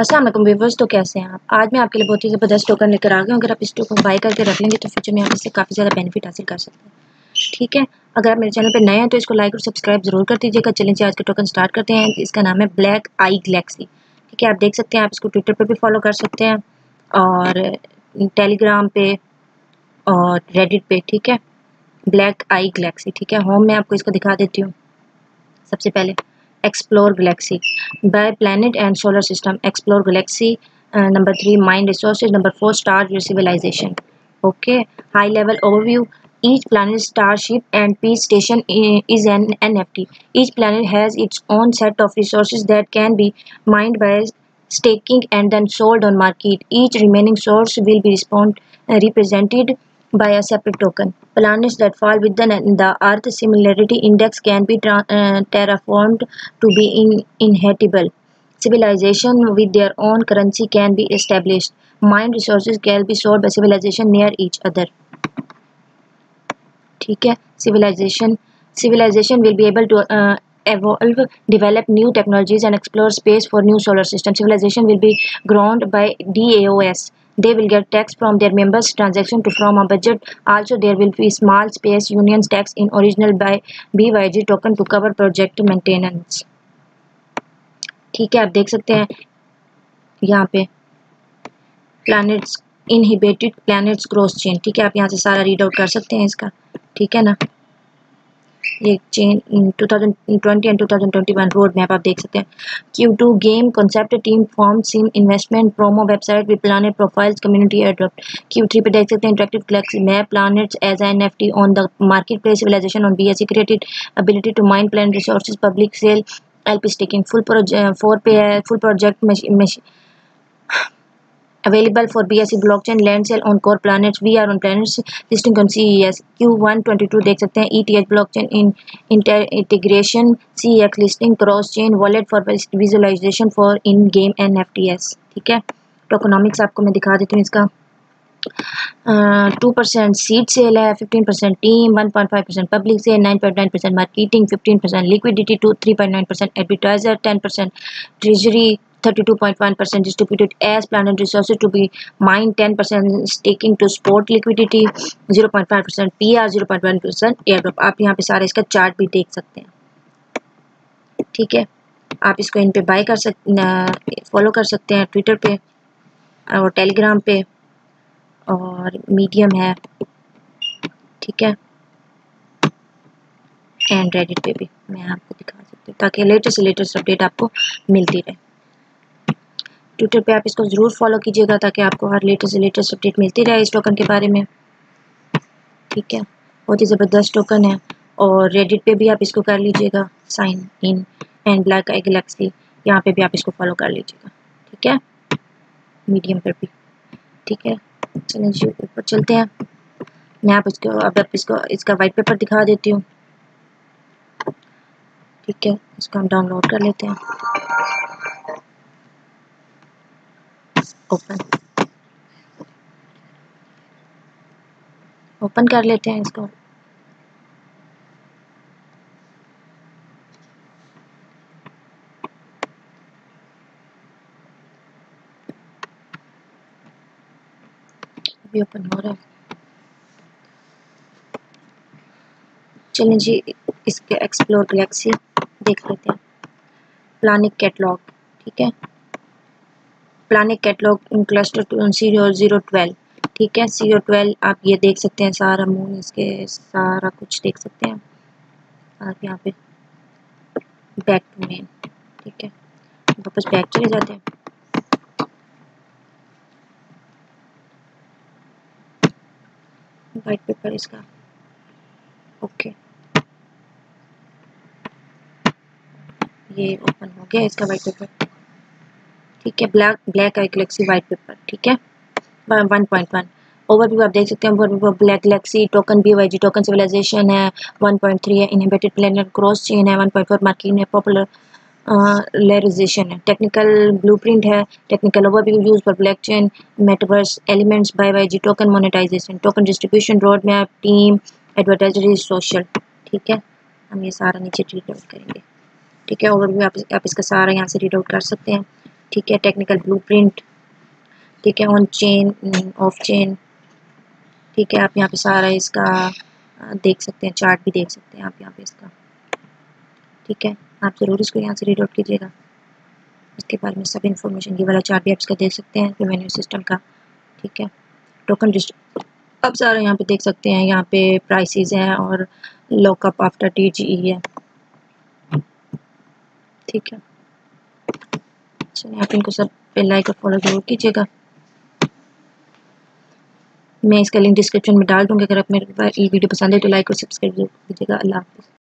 अस्सलाम वालेकुम व्यूवर्स तो कैसे हैं? आप आज मैं आपके लिए बहुत ही ज़बरदस्त टोकन लेकर आ गया हूँ। अगर आप इस टोकन बाई करके रख लेंगे तो फ्यूचर में आप इससे काफ़ी ज़्यादा बेनिफिट हासिल कर सकते हैं। ठीक है? अगर आप मेरे चैनल पर नए हैं तो इसको लाइक और सब्सक्राइब ज़रूर कर दीजिएगा। चलें आज के टोकन स्टार्ट करते हैं। इसका नाम है ब्लैक आई गलेक्सी ठीक है? आप देख सकते हैं, आप इसको ट्विटर पर भी फॉलो कर सकते हैं और टेलीग्राम पे और रेडिट पे। ठीक है? ब्लैक आई गलेक्सी ठीक है? होम में आपको इसको दिखा देती हूँ। सबसे पहले explore galaxy. By planet and solar system explore galaxy uh, number three mine resources number four star civilization. Okay high level overview. Each planet starship and peace station is an nft each planet has its own set of resources that can be mined by staking and then sold on market. Each remaining source will be respond, uh, represented by a separate token. Planets that fall within the Earth Similarity Index can be uh, terraformed to be in inhabitable. Civilization with their own currency can be established. Mine resources can be sold by civilization near each other. ठीक है civilization civilization will be able to uh, evolve develop new technologies and explore space for new solar system civilization will be grown by DAOS they will get tax from their members transaction to from a budget also there will be small space unions tax in original by BYG token to cover project maintenance ठीक है आप देख सकते हैं यहाँ पे planets inhibited planets cross chain ठीक है आप यहाँ से सारा रीड आउट कर सकते हैं इसका ठीक है ना ये चेन 2020 एंड 2021 रोड मैप आप देख सकते हैं। Q two game concept team form sim investment promo website with planet profiles community airdrop Q three पे देख सकते हैं interactive galaxy map planets as N F T on the market place civilisation on B S C created ability to mind plan resources public sale L P staking full project for पे है full project available for BSC blockchain land sale on core planets we are on planets listing on CES Q122 देख सकते हैं ETH blockchain in inter integration CEX listing cross chain wallet for visualization for in game NFTs ठीक है tokenomics आपको मैं दिखा देती हूँ इसका टू परसेंट सीट सेल है fifteen percent team one point five percent public sale nine point nine percent marketing fifteen percent liquidity two three point nine percent advertiser ten percent treasury 32.1% distributed as planned resources to be mined. 10% staking to sport liquidity. 0.5% PR 0.1% airdrop. आप यहाँ पे सारे इसका chart भी देख सकते हैं। ठीक है? आप इसको इन पे बाय कर सकते फॉलो कर सकते हैं ट्विटर पे और टेलीग्राम पे और मीडियम है। ठीक है? एंड रेडिट पे भी मैं आपको दिखा सकती हूँ ताकि लेटेस्ट लेटेस्ट अपडेट आपको मिलती रहे। ट्विटर पे आप इसको ज़रूर फॉलो कीजिएगा ताकि आपको हर लेटेस्ट लेटेस्ट अपडेट मिलती रहे इस टोकन के बारे में। ठीक है? बहुत ही ज़बरदस्त टोकन है और रेडिट पे भी आप इसको कर लीजिएगा sign in and black I galaxy यहाँ पे भी आप इसको फॉलो कर लीजिएगा। ठीक है? मीडियम पर भी। ठीक है? चलें जी, ऊपर चलते हैं। मैं आप इसको, अब आप इसको, इसका वाइट पेपर दिखा देती हूँ। ठीक है? इसको हम डाउनलोड कर लेते हैं। ओपन। ओपन कर लेते हैं इसको। अभी ओपन हो रहा है। चलिए जी, इसके एक्सप्लोर गैलेक्सी देख लेते हैं। प्लानिक कैटलॉग, ठीक है? प्लानिक catalogue cluster zero zero twelve. ठीक है सीरो ट्वेल्व आप ये देख सकते हैं, सारा मून इसके सारा कुछ देख सकते हैं। आप यहाँ पे बैक टू मेन ठीक है। वापस बैक चले जाते हैं। वाइट पेपर इसका। ओके ये ओपन हो गया इसका वाइट पेपर ठीक है black black I galaxy white paper ठीक है? वन पॉइंट वन ओवरव्यू आप देख सकते हैं overview black galaxy token B Y G token civilisation है वन पॉइंट थ्री है इनहेबिटेड प्लेनेट क्रॉस चेन है वन पॉइंट फोर मार्किंग है पॉपुलर लेरिजेशन है. टेक्निकल ब्लूप्रिंट है technical overview use for black chain metaverse elements by Y G token monetisation token distribution road map team advisory social ठीक है? हम ये सारा नीचे रीड आउट करेंगे। ठीक है ओवरव्यू आप, आप इसका सारा यहाँ से रीड आउट कर सकते हैं। ठीक है टेक्निकल ब्लूप्रिंट ठीक है ऑन चेन ऑफ़ चेन ठीक है, आप यहाँ पे सारा इसका देख सकते हैं चार्ट भी देख सकते हैं आप यहाँ पे इसका। ठीक है, आप ज़रूर इसको यहाँ से रीड आउट कीजिएगा। इसके बारे में सब इन्फॉर्मेशन ये वाला चार्ट भी आप इसका देख सकते हैं मेन्यू सिस्टम का। ठीक है टोकन डिस्ट अब सारा यहाँ पे देख सकते हैं, यहाँ पे प्राइसेस हैं और लॉकअप आफ्टर टी है। ठीक है। चलिए आप इनको सब लाइक और फॉलो ज़रूर कीजिएगा। मैं इसका लिंक डिस्क्रिप्शन में डाल दूँगी। अगर आप मेरे वीडियो पसंद है तो लाइक और सब्सक्राइब ज़रूर कीजिएगा। अल्लाह हाफ़िज़।